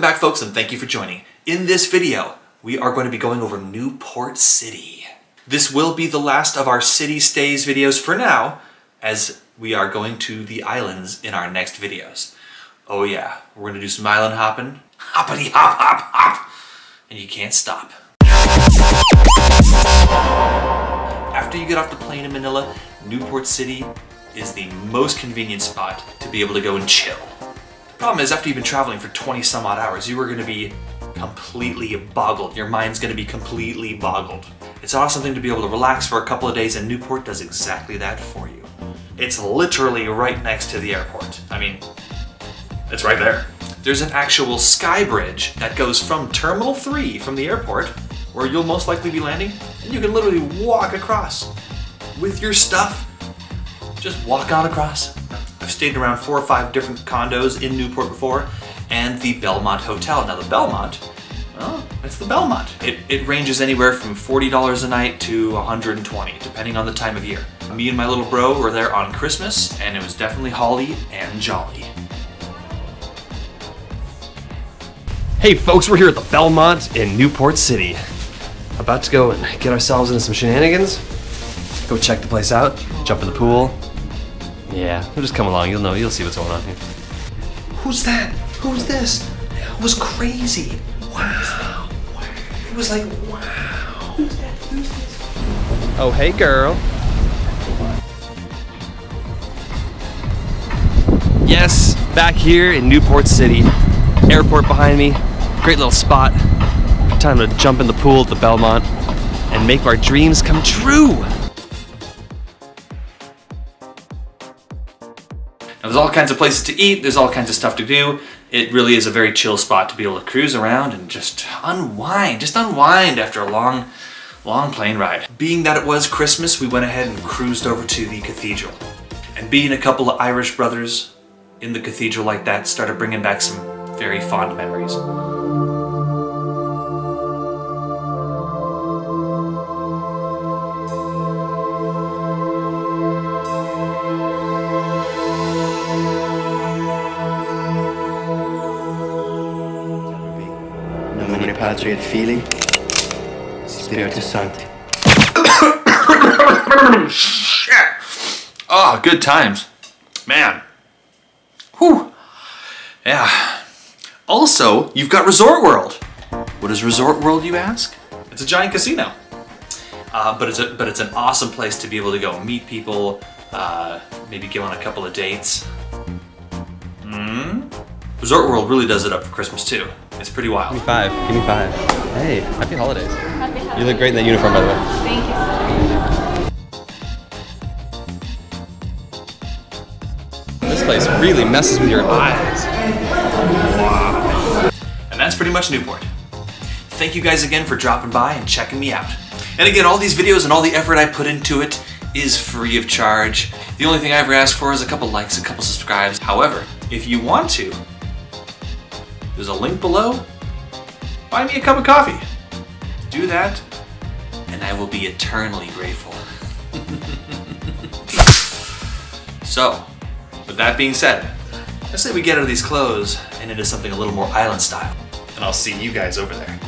back folks and thank you for joining. In this video, we are going to be going over Newport City. This will be the last of our city stays videos for now, as we are going to the islands in our next videos. Oh yeah, we're gonna do some island hopping. Hoppity hop hop hop! And you can't stop. After you get off the plane in Manila, Newport City is the most convenient spot to be able to go and chill. The problem is after you've been traveling for 20 some odd hours, you are gonna be completely boggled. Your mind's gonna be completely boggled. It's an awesome thing to be able to relax for a couple of days and Newport does exactly that for you. It's literally right next to the airport. I mean, it's right there. There's an actual sky bridge that goes from Terminal 3 from the airport, where you'll most likely be landing, and you can literally walk across with your stuff. Just walk on across. I've stayed around four or five different condos in Newport before, and the Belmont Hotel. Now the Belmont, well, it's the Belmont. It, it ranges anywhere from $40 a night to 120, depending on the time of year. Me and my little bro were there on Christmas, and it was definitely holly and jolly. Hey folks, we're here at the Belmont in Newport City. About to go and get ourselves into some shenanigans. Go check the place out, jump in the pool. Yeah, we'll just come along, you'll know, you'll see what's going on here. Who's that? Who's this? It was crazy. Wow. It was like, wow. Who's that? Who's this? Oh, hey girl. Yes, back here in Newport City. Airport behind me. Great little spot. Time to jump in the pool at the Belmont and make our dreams come true. Now, there's all kinds of places to eat, there's all kinds of stuff to do. It really is a very chill spot to be able to cruise around and just unwind, just unwind after a long, long plane ride. Being that it was Christmas, we went ahead and cruised over to the cathedral. And being a couple of Irish brothers in the cathedral like that started bringing back some very fond memories. Patri et Filii, Spiritus Sancti. Oh, good times. Man. Whew. Yeah. Also, you've got Resort World. What is Resort World, you ask? It's a giant casino. Uh, but it's a, but it's an awesome place to be able to go meet people, uh, maybe go on a couple of dates. Hmm. Resort World really does it up for Christmas too. It's pretty wild. Give me five. Give me five. Hey, happy holidays. Happy You look great in that uniform, by the way. Thank you. so much. This place really messes with your eyes. And that's pretty much Newport. Thank you guys again for dropping by and checking me out. And again, all these videos and all the effort I put into it is free of charge. The only thing I ever ask for is a couple likes, a couple subscribes. However, if you want to, there's a link below. Buy me a cup of coffee. Do that, and I will be eternally grateful. so, with that being said, let's say we get out of these clothes and into something a little more island style. And I'll see you guys over there.